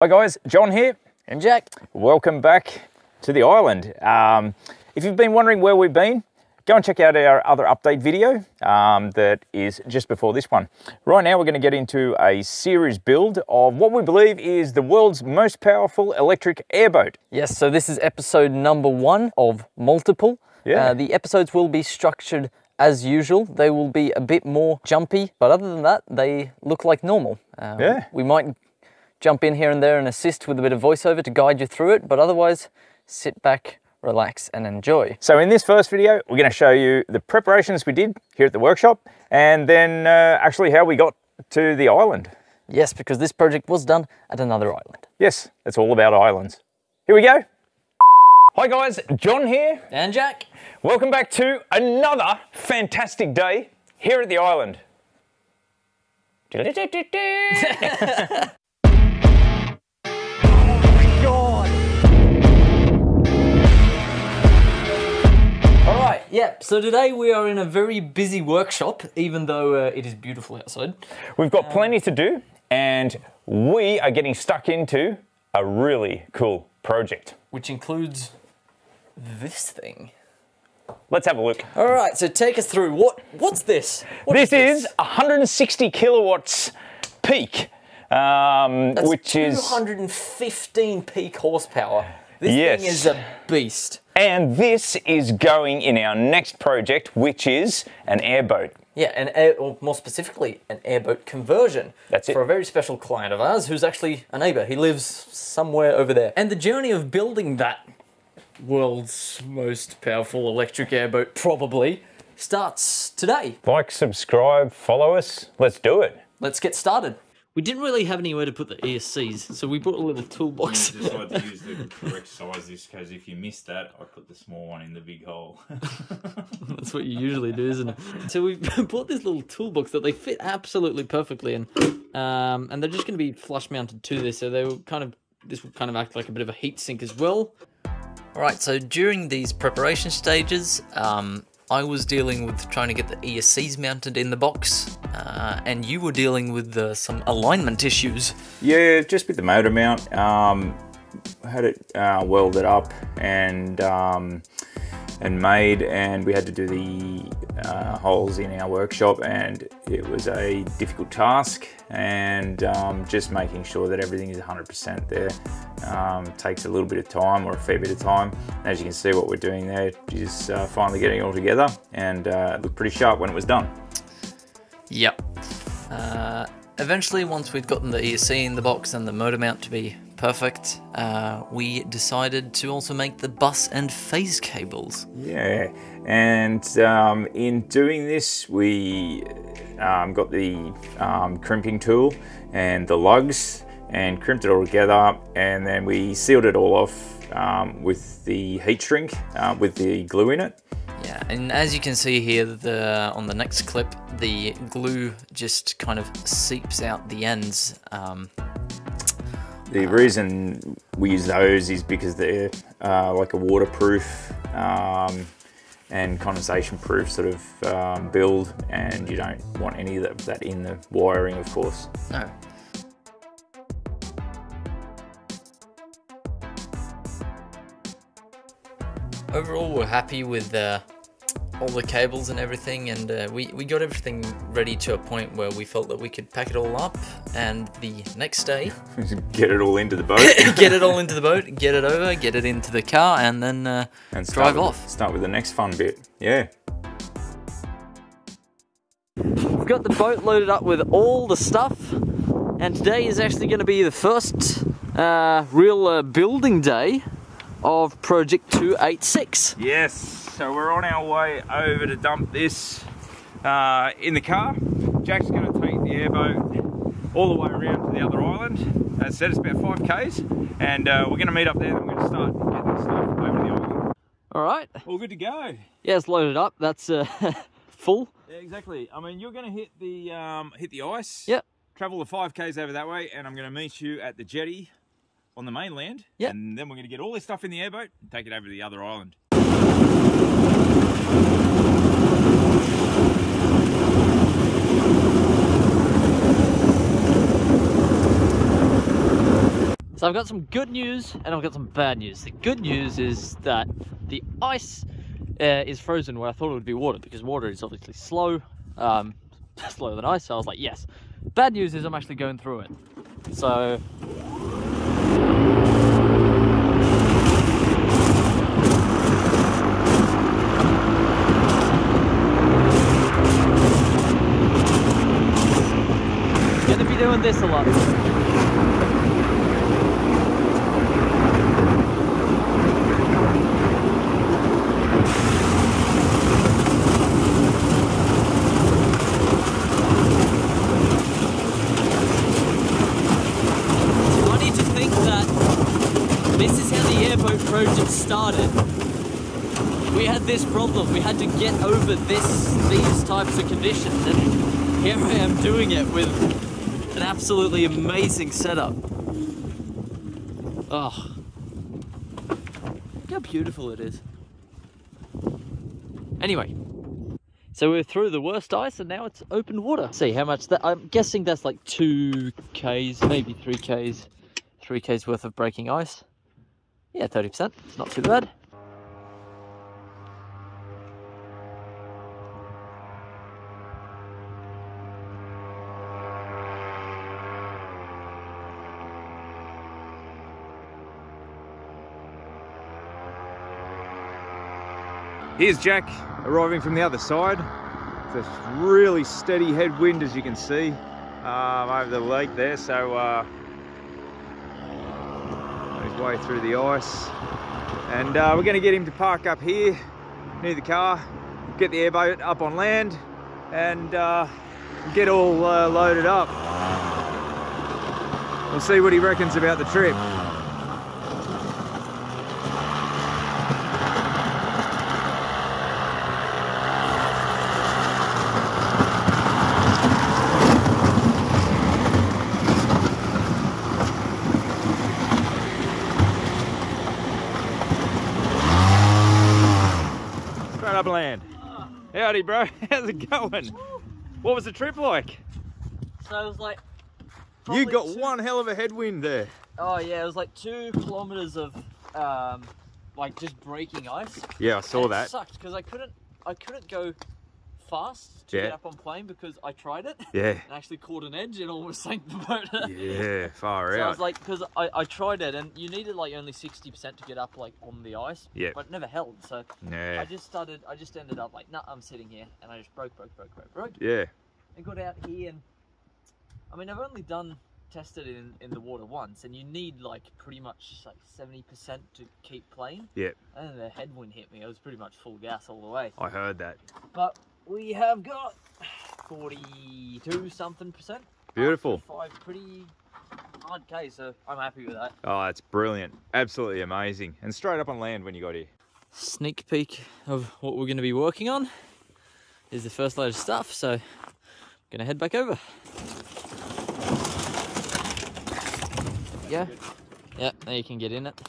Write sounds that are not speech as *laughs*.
Hi guys, John here. And Jack. Welcome back to the island. Um, if you've been wondering where we've been, go and check out our other update video um, that is just before this one. Right now we're going to get into a series build of what we believe is the world's most powerful electric airboat. Yes, so this is episode number one of multiple. Yeah. Uh, the episodes will be structured as usual. They will be a bit more jumpy, but other than that, they look like normal. Um, Yeah. We might jump in here and there and assist with a bit of voiceover to guide you through it, but otherwise, sit back, relax, and enjoy. So in this first video, we're going to show you the preparations we did here at the workshop and then uh, actually how we got to the island. Yes, because this project was done at another island. Yes, it's all about islands. Here we go. Hi guys, John here. And Jack? Welcome back to another fantastic day here at the island. *laughs* *laughs* yep. So today we are in a very busy workshop, even though uh, it is beautiful outside. We've got plenty to do and we are getting stuck into a really cool project. which includes this thing. Let's have a look. All right, so take us through. What what's this? What This is 160 kilowatts peak, um, which is 215 peak horsepower. This Yes. thing is a beast. And this is going in our next project, which is an airboat. Yeah, an air, or more specifically, an airboat conversion. That's it. For a very special client of ours who's actually a neighbor. He lives somewhere over there. And the journey of building that world's most powerful electric airboat probably starts today. Like, subscribe, follow us. Let's do it. Let's get started. We didn't really have anywhere to put the ESCs, so we brought a little *laughs* toolbox. decided to use the correct size this because if you missed that, I put the small one in the big hole. *laughs* That's what you usually do, isn't it? So we've *laughs* bought this little toolbox that they fit absolutely perfectly, and um, and they're just going to be flush mounted to this, so they will kind of this will kind of act like a bit of a heat sink as well. All right. So during these preparation stages, um, I was dealing with trying to get the ESCs mounted in the box, uh, and you were dealing with uh, some alignment issues. Yeah, just with the motor mount. Um, had it uh, welded up and um, and made, and we had to do the uh, holes in our workshop, and it was a difficult task. And um, just making sure that everything is 100% there um, takes a little bit of time or a fair bit of time. As you can see, what we're doing there is uh, finally getting it all together, and uh, it looked pretty sharp when it was done. Yep. Uh, eventually, once we'd gotten the ESC in the box and the motor mount to be perfect, uh, we decided to also make the bus and phase cables. Yeah, and um, in doing this, we um, got the um, crimping tool and the lugs and crimped it all together, and then we sealed it all off um, with the heat shrink uh, with the glue in it. Yeah, and as you can see here, the on the next clip, the glue just kind of seeps out the ends. Um, The reason we use those is because they're uh, like a waterproof um, and condensation proof sort of um, build, and you don't want any of that- in the wiring, of course. no. Overall, we're happy with uh, all the cables and everything, and uh, we, we got everything ready to a point where we felt that we could pack it all up. And the next day, *laughs* Get it all into the boat. *laughs* get it all into the boat, get it over, get it into the car, and then uh, and start drive with- off. Start with the next fun bit. Yeah. We've got the boat loaded up with all the stuff, and today is actually going to be the first uh, real uh, building day of Project 286. Yes. So we're on our way over to dump this uh, in the car. Jack's going to take the airboat all the way around to the other island. As I said, it's about five k's, and uh, we're going to meet up there. and we're going to start getting the stuff over the island. All right. All good to go. Yeah, it's loaded up. That's uh, *laughs* full. Yeah, exactly. I mean, you're going to hit the um, hit the ice. Yep. Travel the five k's over that way, and I'm going to meet you at the jetty on the mainland. Yep. And then we're going to get all this stuff in the airboat and take it over to the other island. So I've got some good news and I've got some bad news. The good news is that the ice uh, is frozen where I thought it would be water because water is obviously slow, um, *laughs* slower than ice. So I was like, yes. Bad news is I'm actually going through it. So gonna be doing this a lot. It's funny to think that this is how the airboat project started. We had this problem. We had to get over this these types of conditions, and here I am doing it with an absolutely amazing setup. Oh, look how beautiful it is. Anyway, so we're through the worst ice, and now it's open water. See how much that? I'm guessing that's like two k's, maybe three k's, three k's worth of breaking ice. Yeah, thirty percent. It's not too bad. Here's Jack arriving from the other side. It's a really steady headwind as you can see um, over the lake there. So uh, his way through the ice. And uh, we're gonna get him to park up here near the car, get the airboat up on land and uh, get all uh, loaded up. We'll see what he reckons about the trip. Howdy, bro. *laughs* How's it going? What was the trip like? So it was like. You got two- one hell of a headwind there. Oh yeah, it was like two kilometers of, um, like just breaking ice. Yeah, I saw And it that. sucked because I couldn't, I couldn't go fast to Yeah. get up on plane because I tried it *laughs* Yeah. and actually caught an edge and almost *laughs* sank the boat. *laughs* Yeah, far So I was like, because I, I tried it and you needed like only sixty percent to get up like on the ice. Yeah. But it never held. So yeah. I just started. I just ended up like, nah, I'm sitting here, and I just broke, broke, broke, broke, broke, Yeah. and got out here. And I mean, I've only done tested in in the water once, and you need like pretty much like seventy percent to keep playing. Yep. And the headwind hit me. I was pretty much full gas all the way. I heard that. But we have got forty-two something percent. Beautiful. Five pretty hard K, so I'm happy with that. Oh, that's brilliant. Absolutely amazing. And straight up on land when you got here. Sneak peek of what we're going to be working on is the first load of stuff, so I'm going to head back over. Yeah, yeah, now you can get in it.